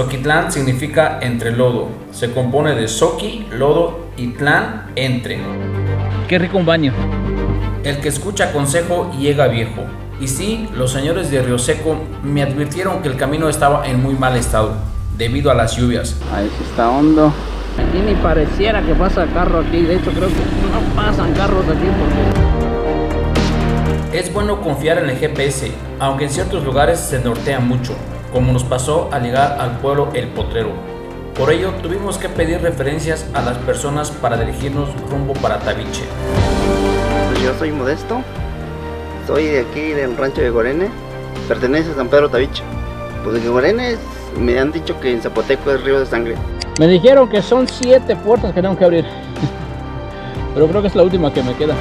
Soquitlán significa entre lodo. Se compone de soqui, lodo y tlán, entre. Qué rico un baño. El que escucha consejo llega viejo. Y sí, los señores de Río Seco me advirtieron que el camino estaba en muy mal estado, debido a las lluvias. Ahí sí está hondo. Aquí ni pareciera que pasa carro aquí. De hecho, creo que no pasan carros aquí porque... Es bueno confiar en el GPS, aunque en ciertos lugares se nortea mucho, como nos pasó al llegar al pueblo El Potrero. Por ello, tuvimos que pedir referencias a las personas para dirigirnos rumbo para Tabiche. Pues yo soy Modesto, soy de aquí del rancho de Gorene, pertenece a San Pedro Tabiche. Pues en Gorene me han dicho que en Zapoteco es río de sangre. Me dijeron que son siete puertas que tengo que abrir. Pero creo que es la última que me queda.